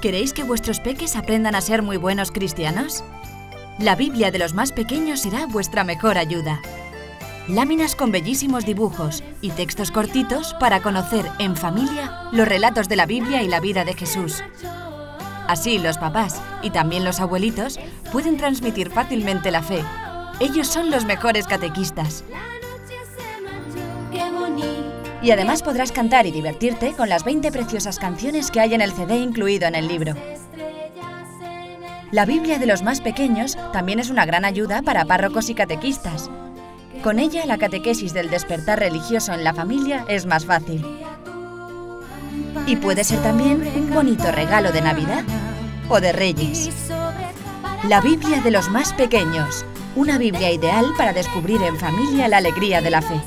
¿Queréis que vuestros peques aprendan a ser muy buenos cristianos? La Biblia de los más pequeños será vuestra mejor ayuda. Láminas con bellísimos dibujos y textos cortitos para conocer en familia los relatos de la Biblia y la vida de Jesús. Así los papás y también los abuelitos pueden transmitir fácilmente la fe. Ellos son los mejores catequistas. Y además podrás cantar y divertirte con las 20 preciosas canciones que hay en el CD incluido en el libro. La Biblia de los más pequeños también es una gran ayuda para párrocos y catequistas. Con ella la catequesis del despertar religioso en la familia es más fácil. Y puede ser también un bonito regalo de Navidad o de Reyes. La Biblia de los más pequeños, una Biblia ideal para descubrir en familia la alegría de la fe.